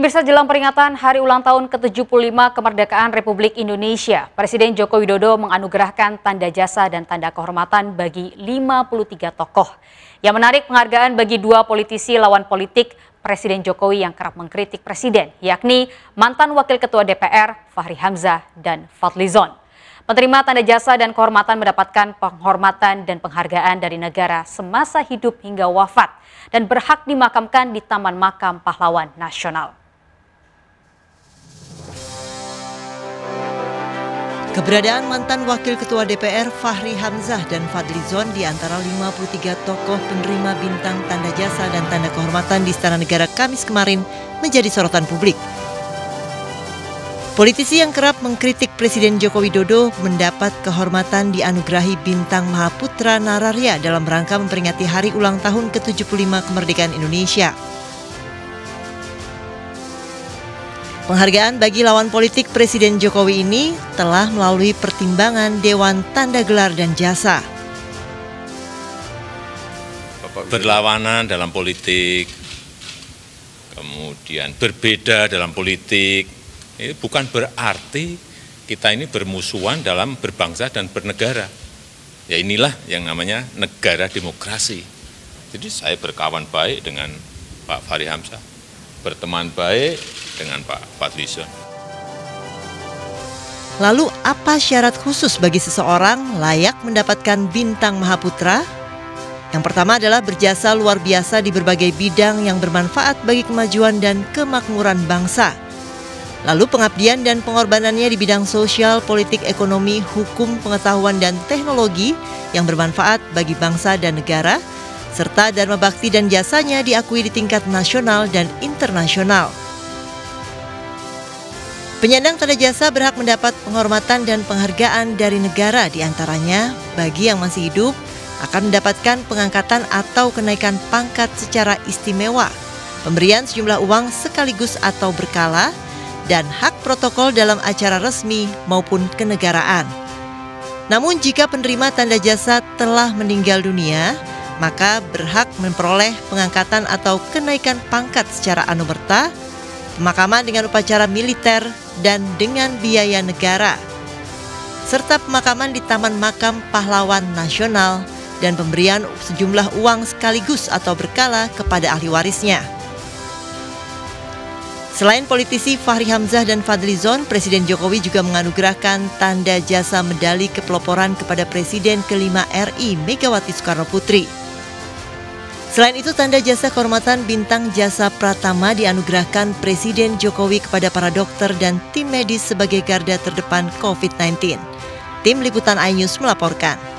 Pemirsa jelang peringatan Hari Ulang Tahun ke-75 Kemerdekaan Republik Indonesia, Presiden Joko Widodo menganugerahkan tanda jasa dan tanda kehormatan bagi 53 tokoh. Yang menarik penghargaan bagi dua politisi lawan politik Presiden Jokowi yang kerap mengkritik Presiden, yakni mantan Wakil Ketua DPR Fahri Hamzah dan Fadlizon. Penerima tanda jasa dan kehormatan mendapatkan penghormatan dan penghargaan dari negara semasa hidup hingga wafat dan berhak dimakamkan di Taman Makam Pahlawan Nasional. Keberadaan mantan Wakil Ketua DPR Fahri Hamzah dan Fadli Zon di antara 53 tokoh penerima bintang tanda jasa dan tanda kehormatan di Istana Negara Kamis kemarin menjadi sorotan publik. Politisi yang kerap mengkritik Presiden Joko Widodo mendapat kehormatan dianugerahi bintang Mahaputra Nararya dalam rangka memperingati hari ulang tahun ke-75 kemerdekaan Indonesia. Penghargaan bagi lawan politik Presiden Jokowi ini telah melalui pertimbangan Dewan Tanda Gelar dan Jasa. Berlawanan dalam politik, kemudian berbeda dalam politik, ini bukan berarti kita ini bermusuhan dalam berbangsa dan bernegara. Ya inilah yang namanya negara demokrasi. Jadi saya berkawan baik dengan Pak Fahri Hamzah, berteman baik dengan Pak Fadlison. Lalu apa syarat khusus bagi seseorang layak mendapatkan bintang Mahaputra? Yang pertama adalah berjasa luar biasa di berbagai bidang yang bermanfaat bagi kemajuan dan kemakmuran bangsa. Lalu pengabdian dan pengorbanannya di bidang sosial, politik, ekonomi, hukum, pengetahuan, dan teknologi yang bermanfaat bagi bangsa dan negara, serta dharma bakti dan jasanya diakui di tingkat nasional dan internasional. Penyandang tanda jasa berhak mendapat penghormatan dan penghargaan dari negara di antaranya bagi yang masih hidup akan mendapatkan pengangkatan atau kenaikan pangkat secara istimewa, pemberian sejumlah uang sekaligus atau berkala, dan hak protokol dalam acara resmi maupun kenegaraan. Namun jika penerima tanda jasa telah meninggal dunia, maka berhak memperoleh pengangkatan atau kenaikan pangkat secara anumerta, pemakaman dengan upacara militer dan dengan biaya negara, serta pemakaman di Taman Makam Pahlawan Nasional dan pemberian sejumlah uang sekaligus atau berkala kepada ahli warisnya. Selain politisi Fahri Hamzah dan Fadli Zon, Presiden Jokowi juga menganugerahkan tanda jasa medali kepeloporan kepada Presiden kelima RI Megawati Soekarno Putri. Selain itu, tanda jasa kehormatan bintang jasa Pratama dianugerahkan Presiden Jokowi kepada para dokter dan tim medis sebagai garda terdepan COVID-19. Tim Liputan iNews melaporkan.